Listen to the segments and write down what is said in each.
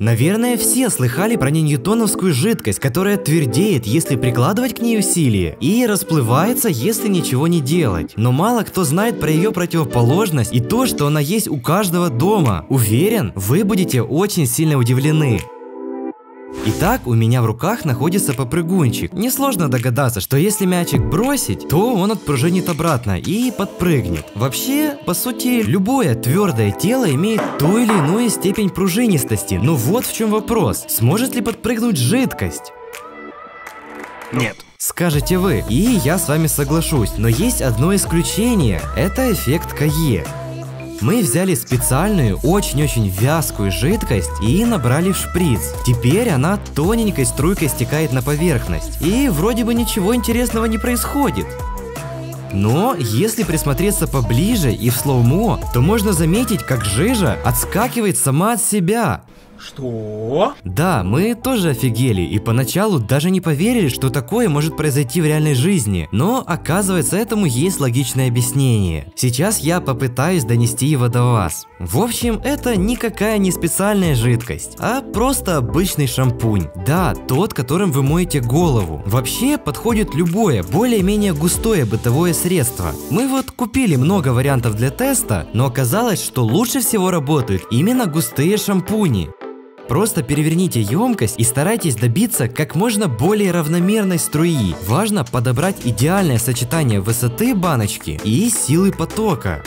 Наверное, все слыхали про ньютоновскую жидкость, которая твердеет, если прикладывать к ней усилие, и расплывается, если ничего не делать. Но мало кто знает про ее противоположность и то, что она есть у каждого дома. Уверен, вы будете очень сильно удивлены. Итак, у меня в руках находится попрыгунчик. Несложно догадаться, что если мячик бросить, то он отпружинит обратно и подпрыгнет. Вообще, по сути, любое твердое тело имеет ту или иную степень пружинистости. Но вот в чем вопрос. Сможет ли подпрыгнуть жидкость? Нет. Скажете вы, и я с вами соглашусь, но есть одно исключение, это эффект Кае. Мы взяли специальную, очень-очень вязкую жидкость и набрали в шприц. Теперь она тоненькой струйкой стекает на поверхность. И вроде бы ничего интересного не происходит. Но если присмотреться поближе и в слоумо, то можно заметить, как жижа отскакивает сама от себя. Что? Да, мы тоже офигели и поначалу даже не поверили, что такое может произойти в реальной жизни. Но оказывается этому есть логичное объяснение. Сейчас я попытаюсь донести его до вас. В общем, это никакая не специальная жидкость, а просто обычный шампунь. Да, тот, которым вы моете голову. Вообще подходит любое, более-менее густое бытовое средство. Мы вот купили много вариантов для теста, но оказалось, что лучше всего работают именно густые шампуни. Просто переверните емкость и старайтесь добиться как можно более равномерной струи. Важно подобрать идеальное сочетание высоты баночки и силы потока.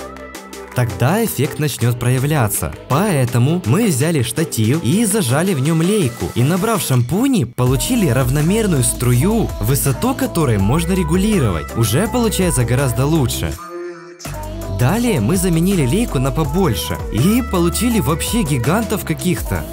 Тогда эффект начнет проявляться. Поэтому мы взяли штатив и зажали в нем лейку. И набрав шампуни, получили равномерную струю, высоту которой можно регулировать. Уже получается гораздо лучше. Далее мы заменили лейку на побольше и получили вообще гигантов каких-то.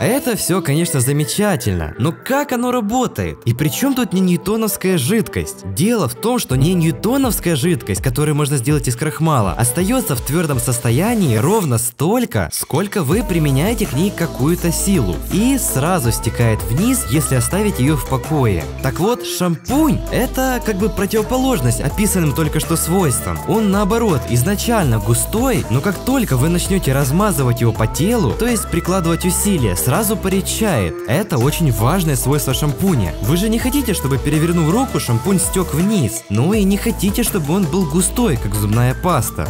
Это все, конечно, замечательно, но как оно работает? И при чем тут не ньютоновская жидкость? Дело в том, что не ньютоновская жидкость, которую можно сделать из крахмала, остается в твердом состоянии ровно столько, сколько вы применяете к ней какую-то силу. И сразу стекает вниз, если оставить ее в покое. Так вот, шампунь – это как бы противоположность описанным только что свойствам. Он наоборот, изначально густой, но как только вы начнете размазывать его по телу, то есть прикладывать усилия, сразу поречает. Это очень важное свойство шампуня. Вы же не хотите, чтобы перевернув руку, шампунь стек вниз. Ну и не хотите, чтобы он был густой, как зубная паста.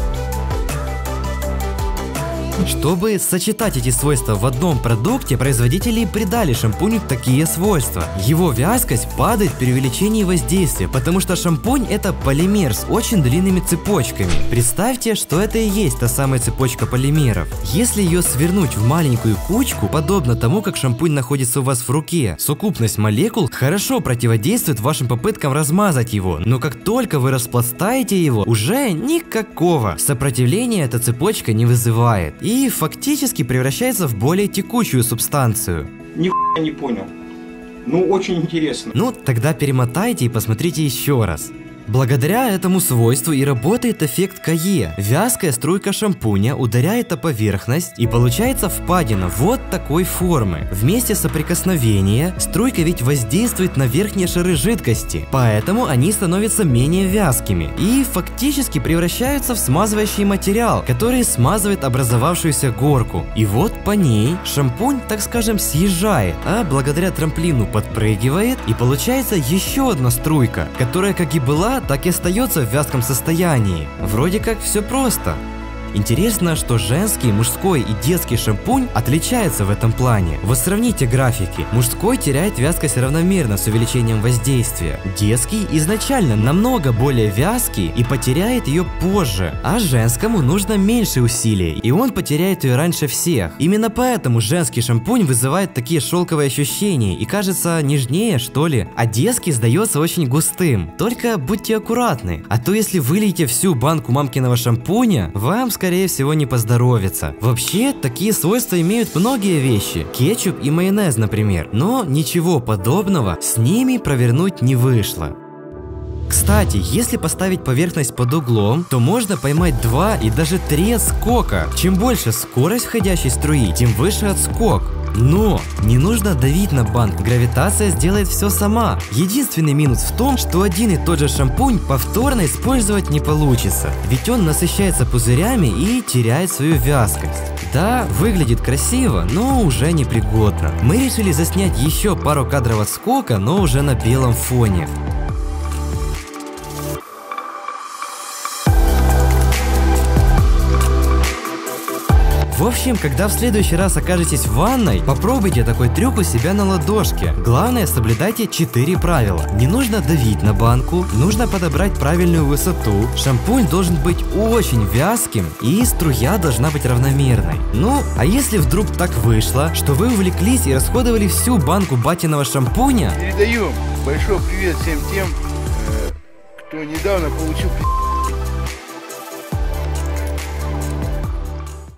Чтобы сочетать эти свойства в одном продукте, производители придали шампуню такие свойства. Его вязкость падает при увеличении воздействия, потому что шампунь это полимер с очень длинными цепочками. Представьте, что это и есть та самая цепочка полимеров. Если ее свернуть в маленькую кучку, подобно тому, как шампунь находится у вас в руке, сукупность молекул хорошо противодействует вашим попыткам размазать его, но как только вы распластаете его, уже никакого сопротивления эта цепочка не вызывает и фактически превращается в более текучую субстанцию. Нихуя не понял. Ну, очень интересно. Ну, тогда перемотайте и посмотрите еще раз. Благодаря этому свойству и работает эффект Кае. Вязкая струйка шампуня ударяет о поверхность и получается впадина вот такой формы. Вместе соприкосновения струйка ведь воздействует на верхние шары жидкости, поэтому они становятся менее вязкими и фактически превращаются в смазывающий материал, который смазывает образовавшуюся горку. И вот по ней шампунь, так скажем, съезжает, а благодаря трамплину подпрыгивает и получается еще одна струйка, которая как и была так и остается в вязком состоянии. Вроде как все просто. Интересно, что женский, мужской и детский шампунь отличаются в этом плане. Вот сравните графики. Мужской теряет вязкость равномерно с увеличением воздействия. Детский изначально намного более вязкий и потеряет ее позже. А женскому нужно меньше усилий, и он потеряет ее раньше всех. Именно поэтому женский шампунь вызывает такие шелковые ощущения и кажется нежнее, что ли. А детский сдается очень густым. Только будьте аккуратны, а то если выльете всю банку мамкиного шампуня, вам, скорее скорее всего не поздоровится. Вообще, такие свойства имеют многие вещи. Кетчуп и майонез, например. Но ничего подобного с ними провернуть не вышло. Кстати, если поставить поверхность под углом, то можно поймать два и даже три отскока. Чем больше скорость входящей струи, тем выше отскок. Но не нужно давить на банк, гравитация сделает все сама. Единственный минус в том, что один и тот же шампунь повторно использовать не получится, ведь он насыщается пузырями и теряет свою вязкость. Да, выглядит красиво, но уже непригодно. Мы решили заснять еще пару кадров отскока, но уже на белом фоне. В общем, когда в следующий раз окажетесь в ванной, попробуйте такой трюк у себя на ладошке. Главное, соблюдайте 4 правила. Не нужно давить на банку, нужно подобрать правильную высоту, шампунь должен быть очень вязким и струя должна быть равномерной. Ну, а если вдруг так вышло, что вы увлеклись и расходовали всю банку батиного шампуня... Передаем большой привет всем тем, э, кто недавно получил.